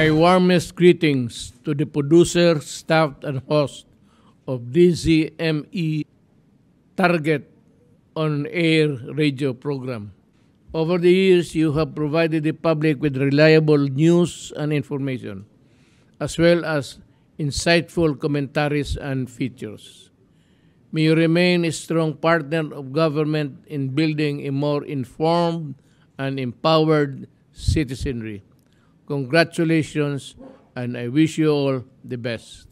My warmest greetings to the producer, staff, and host of DZME Target on Air radio program. Over the years, you have provided the public with reliable news and information, as well as insightful commentaries and features. May you remain a strong partner of government in building a more informed and empowered citizenry. Congratulations, and I wish you all the best.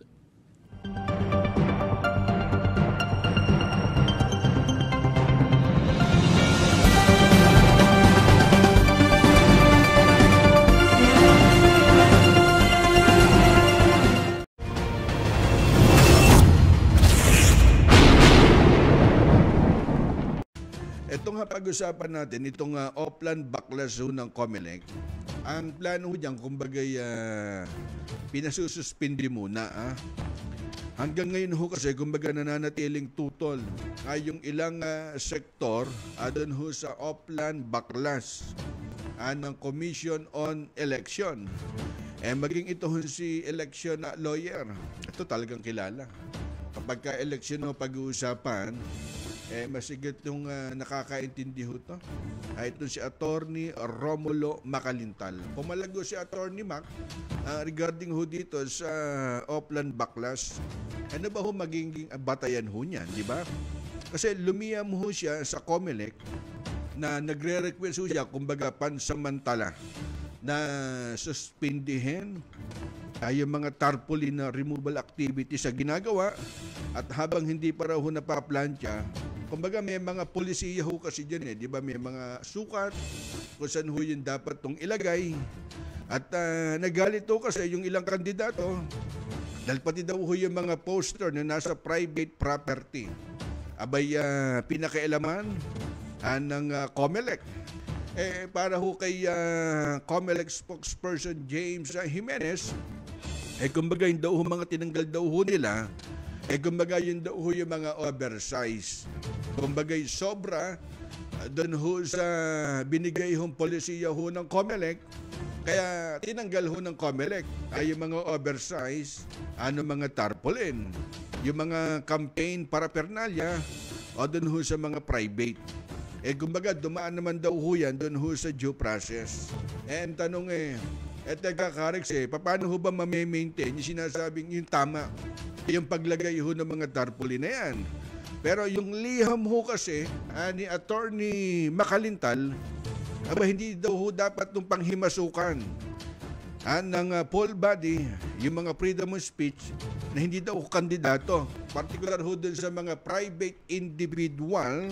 Itong nga pag-usapan natin, itong uh, Oplan Baklas ho ng Comelec, ang plano ho dyan, kumbaga uh, pinasususpindi muna. Ah. Hanggang ngayon ho kasi, kumbaga nananatiling tutol ay yung ilang uh, sektor adon ho sa Oplan Baklas uh, ng Commission on Election. Eh maging ito ho si election lawyer. Ito talagang kilala. Kapag ka-election ho pag-uusapan, eh masigit yung uh, nakakaintindi ho to. Ay ito si Attorney Romulo Makalintal. Pumalago si Attorney Mac uh, regarding ho dito sa Oplan Baklas. Ano ba ho magiging batayan ho niyan, di ba? Kasi lumiyam ho siya sa COMELEC na nagre-request ho siya kumbaga pansamantala na suspindihin ay yung mga tarpaulin na removal activities sa ginagawa at habang hindi pa raw ho napaplantya, kumbaga may mga polisiya ho kasi dyan eh, di ba may mga sukat kung saan ho yun dapat tong ilagay. At uh, nagalit ho kasi yung ilang kandidato. Dahil pati daw ho yung mga poster na nasa private property. Abay uh, pinakailaman uh, ng uh, COMELEC. Eh para ho kay uh, COMELEC spokesperson James Jimenez eh kumbaga yung daw mga tinanggal daw ho nila, eh kumbaga yun daw ho yung mga oversize. Kumbaga sobra, doon ho sa binigay hong polisiya ho ng COMELEC, kaya tinanggal ho ng COMELEC ay yung mga oversize, ano mga tarpaulin, yung mga campaign paraphernalia, o doon ho sa mga private. Eh kumbaga dumaan naman daw ho yan doon ho sa due process. Eh ang tanong eh, eh teka Karex eh, paano ho ba ma-maintain yung sinasabing yung tama, yung paglagay ho ng mga tarpaulin na yan. Pero yung liham ho kasi uh, ni Attorney Makalintal, aba hindi daw ho dapat nung panghimasukan uh, ng uh, poll body, yung mga freedom of speech na hindi daw kandidato. Particular ho dun sa mga private individual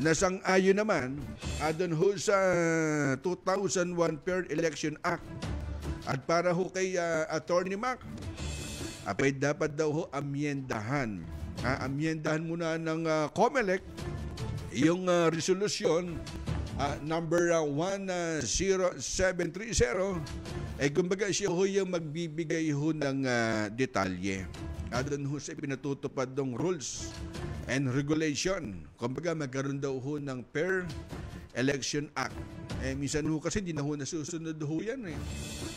na sang-ayon naman adon ho sa 2001 Fair Election Act. At para ho kay uh, Attorney Mac, apay dapat daw ho amyendahan. Uh, amyendahan muna ng uh, COMELEC yung uh, resolusyon uh, number uh, 10730 eh kumbaga siya ho yung magbibigay ho ng uh, detalye. Adon ho sa pinatutupad ng rules and regulation. Kumbaga magkaroon daw ho ng Fair Election Act. Eh minsan ho kasi hindi na ho nasusunod ho yan eh.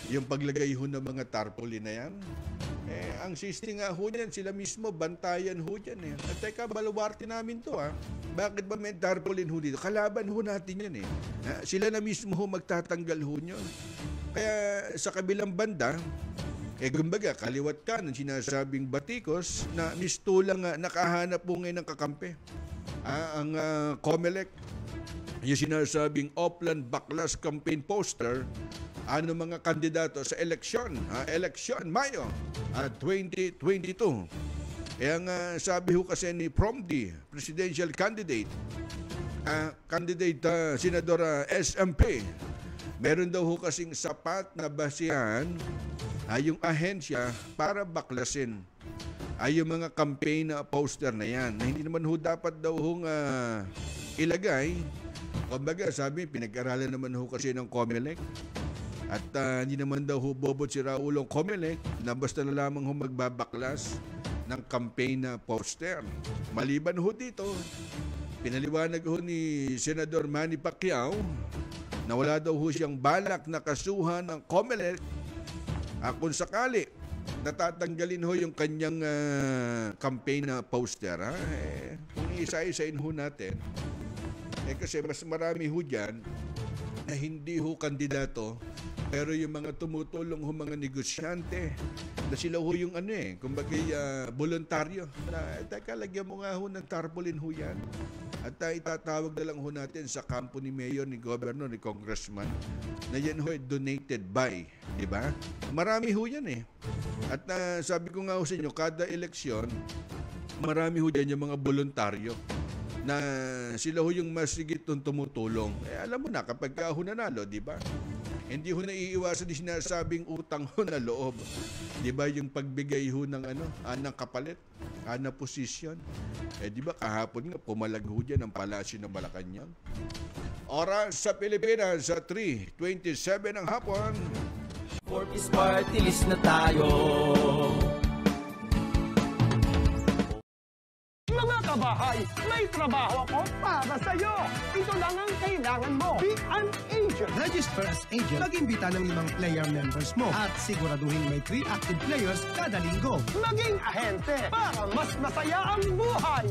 Yung paglagay ho ng mga tarpaulin na yan. Eh, ang sisti nga ho yan, sila mismo, bantayan ho yan eh. At teka, baluwarte namin to ha. Bakit ba may tarpaulin ho dito? Kalaban ho natin yan eh. Ha? Sila na mismo ho magtatanggal ho nyo. Kaya sa kabilang banda, eh kumbaga, kaliwat ka ng sinasabing batikos na mistulang uh, nakahanap po ngayon ng kakampi. Ah, ang uh, COMELEC, yung sinasabing Oplan Baklas campaign poster, ano mga kandidato sa eleksyon, uh, eleksyon Mayo uh, 2022. Eh ang uh, sabi ho kasi ni Promdi, presidential candidate, uh, candidate uh, Senador uh, SMP, meron daw ho kasing sapat na basihan ay yung ahensya para baklasin ay yung mga campaign na poster na yan. Na hindi naman ho dapat daw hong uh, ilagay. Kumbaga sabi, pinag-aralan naman ho kasi ng COMELEC at uh, hindi naman daw ho bobot si Raulong COMELEC na basta na lamang ho magbabaklas ng campaign na poster. Maliban ho dito, pinaliwanag ho ni Senador Manny Pacquiao na wala daw ho siyang balak na kasuhan ng COMELEC Ah, kung sakali, natatanggalin ho yung kanyang ah, campaign na poster, ha? Eh, kung isa-isain ho natin, eh kasi mas marami ho dyan na hindi ho kandidato pero yung mga tumutulong ho mga negosyante na sila ho yung ano eh, kumbaga uh, voluntaryo. Na, teka, lagyan mo nga ho ng tarpaulin ho yan. At uh, itatawag na lang ho natin sa kampo ni Mayor, ni Governor, ni Congressman na yan ho donated by. Di ba? Marami ho yan eh. At uh, sabi ko nga ho sa inyo, kada eleksyon, marami ho dyan yung mga voluntaryo na sila ho yung masigit nung tumutulong. Eh, alam mo na, kapag ka ho nanalo, di ba? Hindi ho naiiwasan din sinasabing utang ho na loob. Di ba yung pagbigay ho ng ano, anang kapalit, ana posisyon. Eh di ba kahapon nga pumalag ho dyan ang palasyo ng Malacanang. Oras sa Pilipinas sa 3.27 ng hapon. Forbes party list na tayo kabahay, may trabaho ako para sa'yo. Ito lang ang kailangan mo. Be an agent. Register as agent, mag-imbita ng limang player members mo at siguraduhin may 3 active players kada linggo. Maging ahente para mas masaya ang buhay.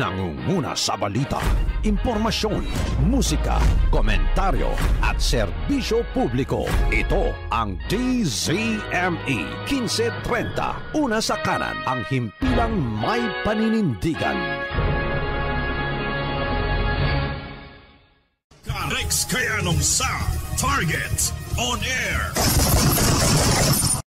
Nangunguna sa balita, impormasyon, musika, komentaryo at serbisyo publiko. Ito ang DZME 1530. Una sa kanan, ang himpilang may paninindigan. Rex Kayanong sa Target On Air